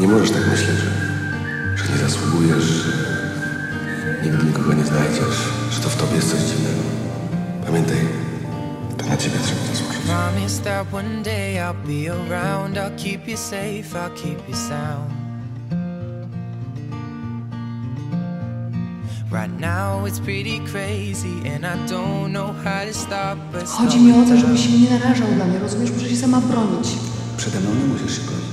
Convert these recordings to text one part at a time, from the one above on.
Nie możesz tak myśleć, że, że nie zasługujesz, że nigdy nikogo nie znajdziesz, że to w tobie jest coś dziwnego. Pamiętaj, to na ciebie trzeba zasłużyć. Promise that one day I'll be around. I'll keep you safe, I'll keep you sound. Right now it's pretty crazy, and I don't know how to stop us. Chodzi mi o to, żebyś się nie narażał dla mnie, rozumiesz? Muszę się sama bronić. Przede mną nie musisz się bronić.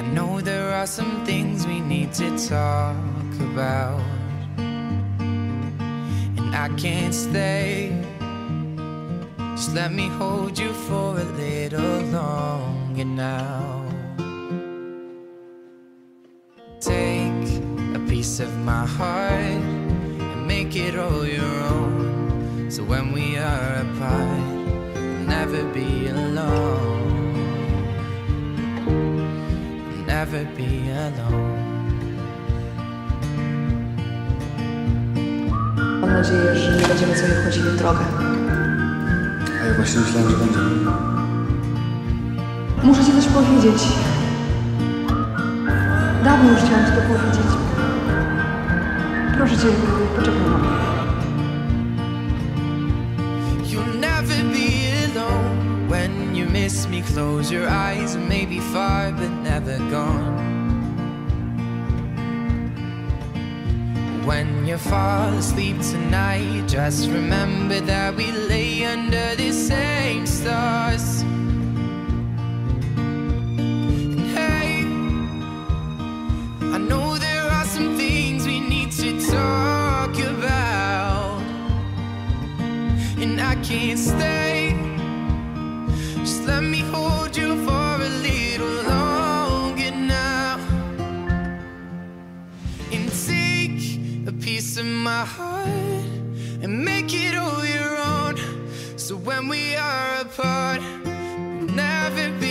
I know there are some things we need to talk about, and I can't stay. Just let me hold you for a little longer now. Take a piece of my heart and make it all your own. So when we are apart, we'll never be alone. Never be alone. Mam nadzieję, że nie będziemy sobie chodzili w drogę. A ja właśnie myślałem, że będzie. Muszę ci coś powiedzieć. Dawno już chciałam ci to powiedzieć. Proszę cię, poczekaj na mnie. You'll never be alone when you miss me. Close your eyes and maybe far, but never gone. When you fall asleep tonight, just remember that we lay under the same stars. Hey, I know there are some things we need to talk about and I can't stay. piece of my heart and make it all your own. So when we are apart, we'll never be.